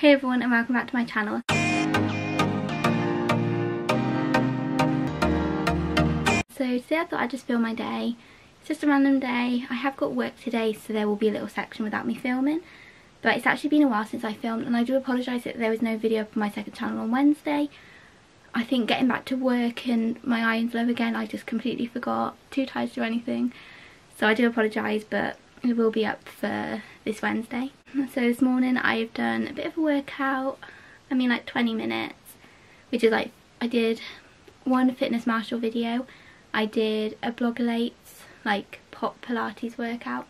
Hey everyone and welcome back to my channel. So today I thought I'd just film my day. It's just a random day. I have got work today so there will be a little section without me filming. But it's actually been a while since I filmed and I do apologise that there was no video for my second channel on Wednesday. I think getting back to work and my iron's low again I just completely forgot. Too tired to do anything. So I do apologise but it will be up for this Wednesday. So this morning I've done a bit of a workout, I mean like 20 minutes, which is like, I did one fitness marshall video, I did a Blogilates like pop pilates workout,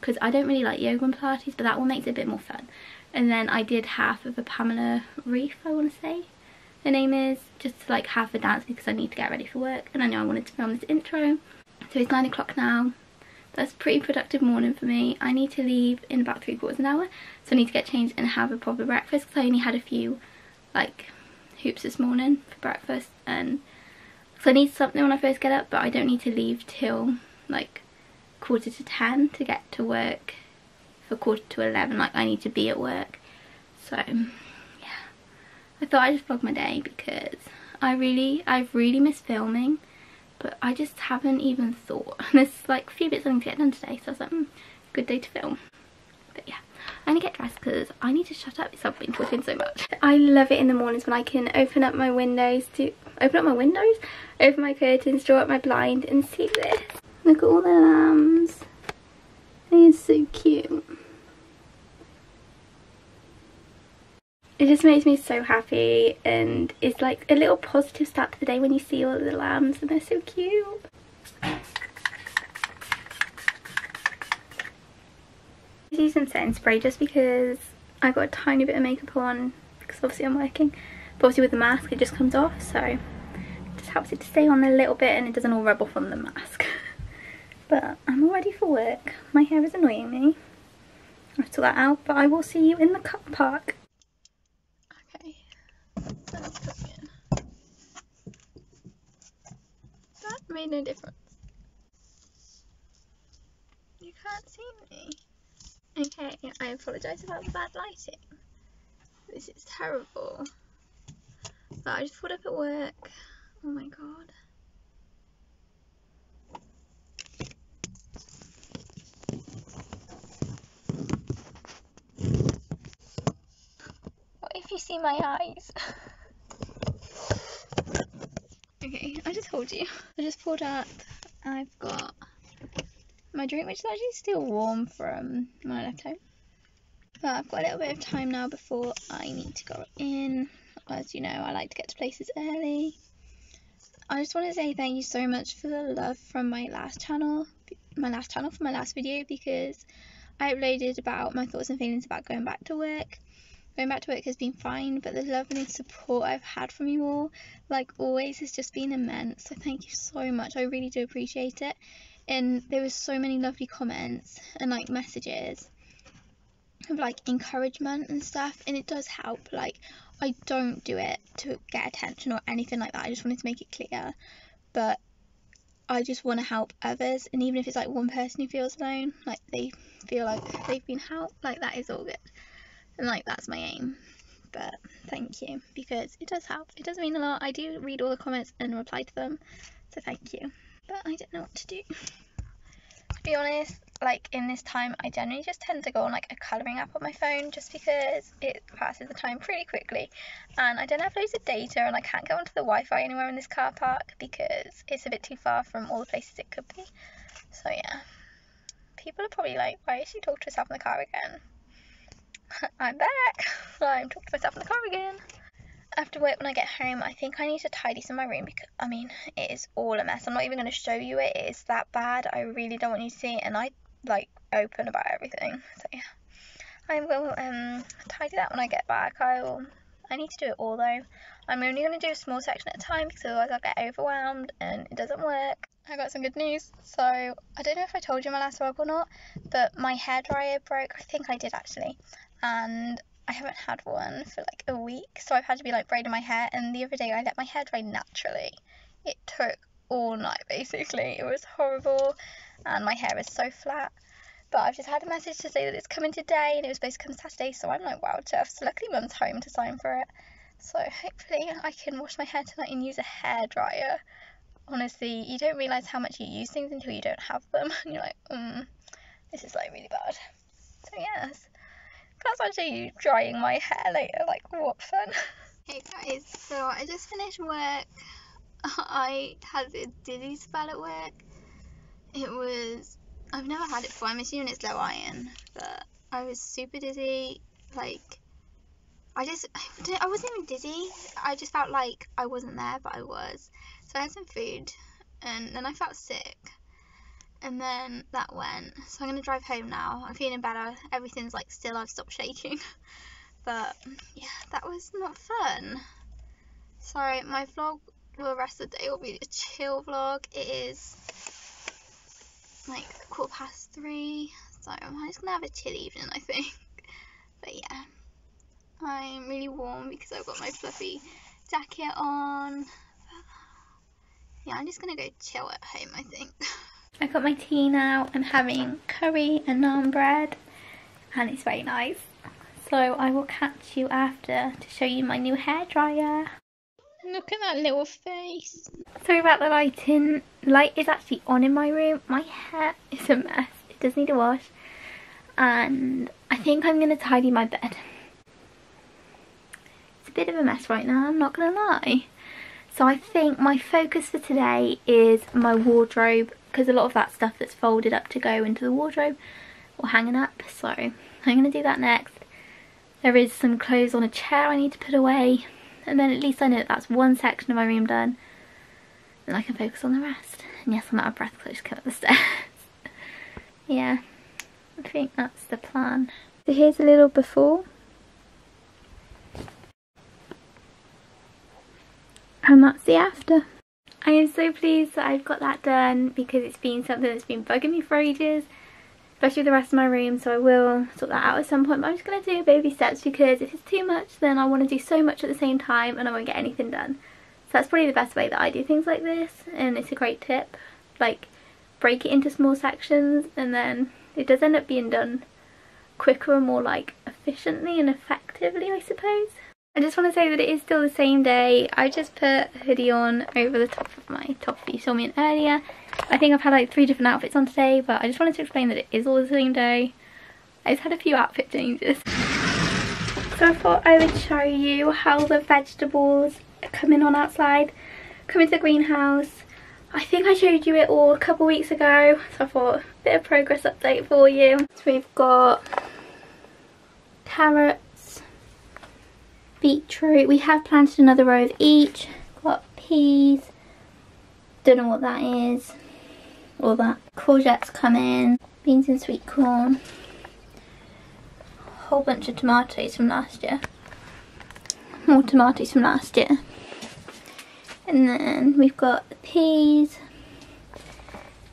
because I don't really like yoga and pilates but that one makes it a bit more fun. And then I did half of a Pamela Reif I want to say, her name is, just to like half a dance because I need to get ready for work and I know I wanted to film this intro. So it's 9 o'clock now, that's a pretty productive morning for me. I need to leave in about three quarters an hour, so I need to get changed and have a proper breakfast because I only had a few like hoops this morning for breakfast and so I need something when I first get up but I don't need to leave till like quarter to 10 to get to work. For quarter to 11 like I need to be at work. So yeah. I thought I'd just vlog my day because I really I've really missed filming but I just haven't even thought. And there's like a few bits I need to get done today, so I was like, mm, good day to film. But yeah, I need to get dressed because I need to shut up. because I've been talking so much. I love it in the mornings when I can open up my windows to open up my windows, open my curtains, draw up my blind, and see this. Look at all the lambs. They are so cute. It just makes me so happy and it's like a little positive start to the day when you see all the lambs and they're so cute. Using setting spray just because I got a tiny bit of makeup on because obviously I'm working but obviously with the mask it just comes off so it just helps it to stay on a little bit and it doesn't all rub off on the mask. but I'm all ready for work. My hair is annoying me. I have to that out but I will see you in the car park. That made no difference. You can't see me. Okay, I apologise about the bad lighting. This is terrible. But I just pulled up at work. Oh my god. What if you see my eyes? Just told you. I just pulled up. I've got my drink, which is actually still warm from when I left home. But I've got a little bit of time now before I need to go in. As you know, I like to get to places early. I just want to say thank you so much for the love from my last channel, my last channel for my last video because I uploaded about my thoughts and feelings about going back to work going back to work has been fine, but the love and support I've had from you all, like always, has just been immense. So thank you so much. I really do appreciate it. And there was so many lovely comments and like messages of like encouragement and stuff, and it does help. Like I don't do it to get attention or anything like that. I just wanted to make it clear, but I just want to help others, and even if it's like one person who feels alone, like they feel like they've been helped, like that is all good and like that's my aim. But thank you because it does help. It does mean a lot. I do read all the comments and reply to them so thank you. But i don't know what to do. To be honest like in this time i generally just tend to go on like a colouring app on my phone just because it passes the time pretty quickly. And i don't have loads of data and i can't get onto the wi-fi anywhere in this car park because it's a bit too far from all the places it could be. So yeah. People are probably like why is she talking to herself in the car again I'm back. I'm talking to myself in the car again. After work, when I get home, I think I need to tidy some of my room because, I mean, it is all a mess. I'm not even going to show you it. It is that bad. I really don't want you to see it. And I, like, open about everything. So, yeah. I will um, tidy that when I get back. I will. I need to do it all, though. I'm only going to do a small section at a time because otherwise I'll get overwhelmed and it doesn't work. I got some good news. So, I don't know if I told you my last vlog or not, but my hairdryer broke. I think I did, actually and I haven't had one for like a week, so I've had to be like braiding my hair. And the other day, I let my hair dry naturally. It took all night basically. It was horrible, and my hair is so flat. But I've just had a message to say that it's coming today and it was supposed to come Saturday, so I'm like, wow, Jeff. So luckily mum's home to sign for it. So hopefully I can wash my hair tonight and use a hair dryer. Honestly, you don't realise how much you use things until you don't have them. And you're like, mm, this is like really bad. So yes, that's actually drying my hair later. Like, what fun. Hey guys, so I just finished work. I had a dizzy spell at work. It was, I've never had it before. I'm assuming it's low iron, but I was super dizzy. Like, I just, I wasn't even dizzy. I just felt like I wasn't there, but I was. So I had some food, and then I felt sick. And then that went. So I'm gonna drive home now. I'm feeling better. Everything's like still. I've stopped shaking. But yeah, that was not fun. Sorry, my vlog for the rest of the day will be a chill vlog. It is like quarter past three, so I'm just gonna have a chill evening, I think. But yeah, I'm really warm because I've got my fluffy jacket on. Yeah, I'm just gonna go chill at home, I think. I got my tea now. I'm having curry and naan bread, and it's very nice. So I will catch you after to show you my new hair dryer. Look at that little face. Sorry about the lighting. Light is actually on in my room. My hair is a mess. It does need a wash. And I think I'm going to tidy my bed. It's a bit of a mess right now, I'm not going to lie. So I think my focus for today is my wardrobe because a lot of that stuff that's folded up to go into the wardrobe or hanging up. So I'm going to do that next. There is some clothes on a chair I need to put away. And then at least I know that that's one section of my room done. And I can focus on the rest. And yes, I'm out of breath because I just came up the stairs. yeah, I think that's the plan. So here's a little before. And that's the after. I am so pleased that I've got that done because it's been something that's been bugging me for ages especially the rest of my room so I will sort that out at some point but I'm just going to do baby steps because if it's too much then I want to do so much at the same time and I won't get anything done. So that's probably the best way that I do things like this and it's a great tip like break it into small sections and then it does end up being done quicker and more like efficiently and effectively I suppose I just want to say that it is still the same day. I just put a hoodie on over the top of my top that you saw me in earlier. I think I've had like three different outfits on today, but I just wanted to explain that it is all the same day. I just had a few outfit changes. So I thought I would show you how the vegetables are coming on outside, coming to the greenhouse. I think I showed you it all a couple weeks ago, so I thought a bit of progress update for you. So we've got carrot, beetroot. We have planted another row of each. Got peas. Don't know what that is. All that. Courgettes come in. Beans and sweet corn. Whole bunch of tomatoes from last year. More tomatoes from last year. And then we've got the peas.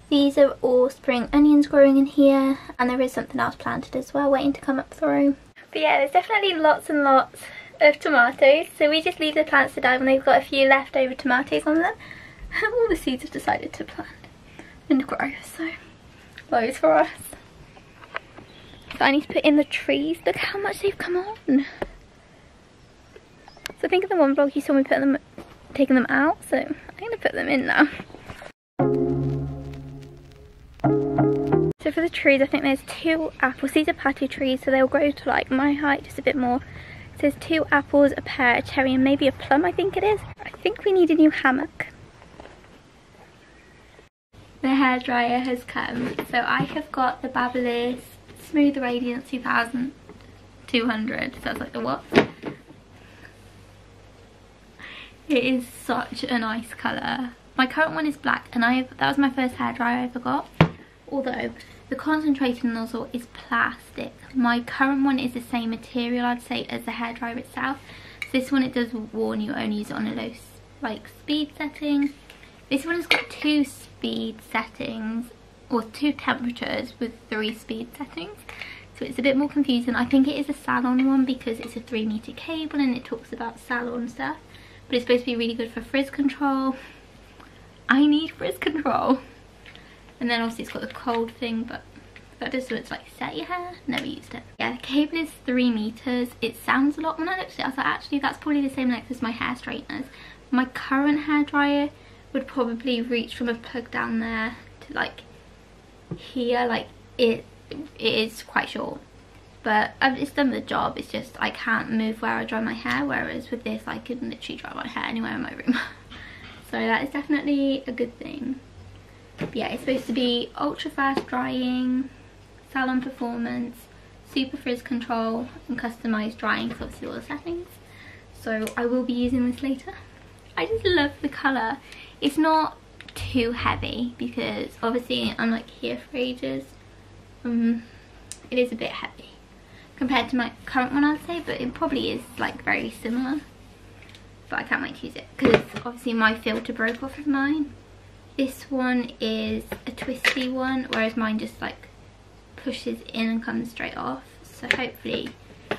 These are all spring onions growing in here. And there is something else planted as well waiting to come up through. But yeah, there's definitely lots and lots of tomatoes. So we just leave the plants to die when they've got a few leftover tomatoes on them. All the seeds have decided to plant and grow. So loads for us. So I need to put in the trees. Look how much they've come on. So I think in the one vlog you saw me putting them, taking them out. So I'm going to put them in now. So for the trees, I think there's two apple. These are patio trees, so they'll grow to like my height, just a bit more. There's two apples, a pear, a cherry, and maybe a plum, I think it is. I think we need a new hammock. The hairdryer has come. So I have got the Babyliss Smooth Radiance 2200. So that's like the what? It is such a nice colour. My current one is black and I that was my first hairdryer I forgot. Although the concentrated nozzle is plastic. My current one is the same material, I'd say, as the hairdryer itself. So this one, it does warn you only use it on a low like speed setting. This one has got two speed settings, or two temperatures with three speed settings. So it's a bit more confusing. I think it is a salon one because it's a three meter cable and it talks about salon stuff. But it's supposed to be really good for frizz control. I need frizz control. And then obviously it's got the cold thing, but that just looks like set your hair never used it. Yeah the cable is three meters. It sounds a lot when i looked at it. I was like actually that's probably the same length as my hair straighteners. My current hair dryer would probably reach from a plug down there to like here. Like it it is quite short. But it's done the job. It's just I can't move where I dry my hair whereas with this I can literally dry my hair anywhere in my room. So that is definitely a good thing yeah it's supposed to be ultra fast drying salon performance super frizz control and customized drying for obviously all the settings. So I will be using this later. I just love the colour. It's not too heavy because obviously I'm like here for ages um, it is a bit heavy compared to my current one I'd say but it probably is like very similar. But I can't wait to use it because obviously my filter broke off of mine this one is a twisty one whereas mine just like pushes in and comes straight off so hopefully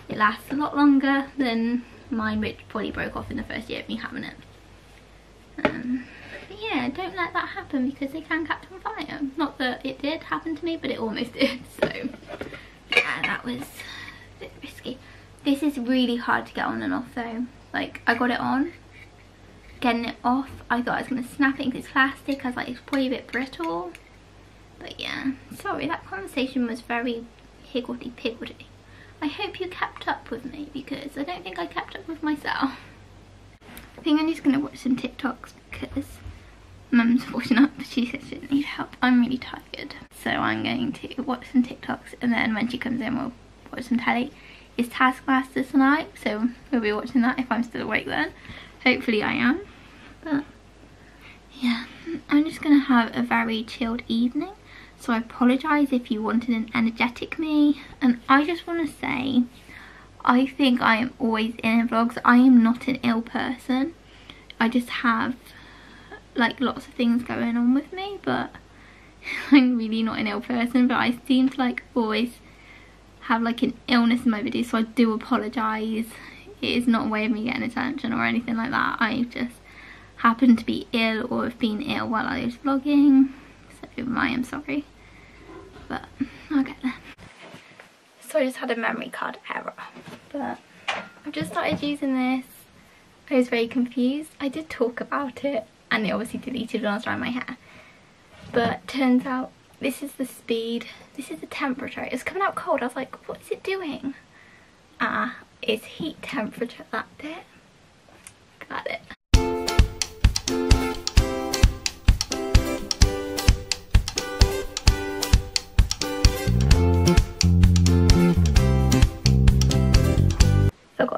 it lasts a lot longer than mine which probably broke off in the first year of me having it um, yeah, don't let that happen because they can catch on fire. Not that it did happen to me, but it almost did. So yeah, that was a bit risky. This is really hard to get on and off though. Like I got it on, getting it off, I thought I was gonna snap it because it's plastic. I was like, it's probably a bit brittle. But yeah, sorry, that conversation was very higgledy-piggledy. I hope you kept up with me because I don't think I kept up with myself. I think I'm just going to watch some TikToks because mum's watching up. She said she didn't need help. I'm really tired. So I'm going to watch some TikToks and then when she comes in we'll watch some telly. It's Taskmaster tonight so we'll be watching that if I'm still awake then. Hopefully I am. But yeah, I'm just going to have a very chilled evening. So I apologise if you wanted an energetic me. And I just want to say I think I am always in vlogs. I am not an ill person. I just have like lots of things going on with me but I'm really not an ill person but I seem to like always have like an illness in my videos so I do apologise. It is not a way of me getting attention or anything like that. I just happen to be ill or have been ill while I was vlogging so I am sorry but I'll get there. So I just had a memory card error. But I've just started using this. I was very confused. I did talk about it and it obviously deleted when I was drying my hair. But turns out this is the speed, this is the temperature. It's coming out cold. I was like, what is it doing? Ah, it's heat temperature, that bit. Got it.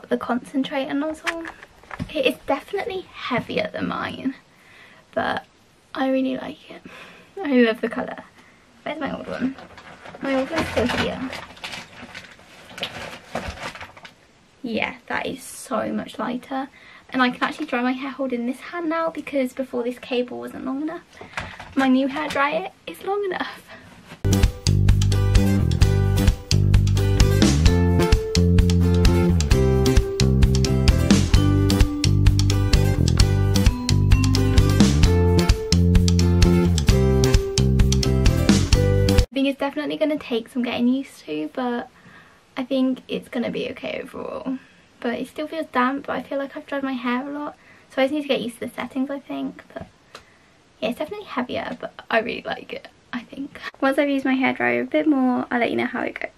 The concentrator nozzle. It is definitely heavier than mine, but I really like it. I love the colour. Where's my old one? My old one's still here. Yeah, that is so much lighter. And I can actually dry my hair holding this hand now because before this cable wasn't long enough. My new hair dryer is long enough. It's definitely going to take some getting used to, but I think it's going to be okay overall. But it still feels damp, but I feel like I've dried my hair a lot. So I just need to get used to the settings, I think. But yeah, it's definitely heavier, but I really like it, I think. Once I've used my hairdryer a bit more, I'll let you know how it goes.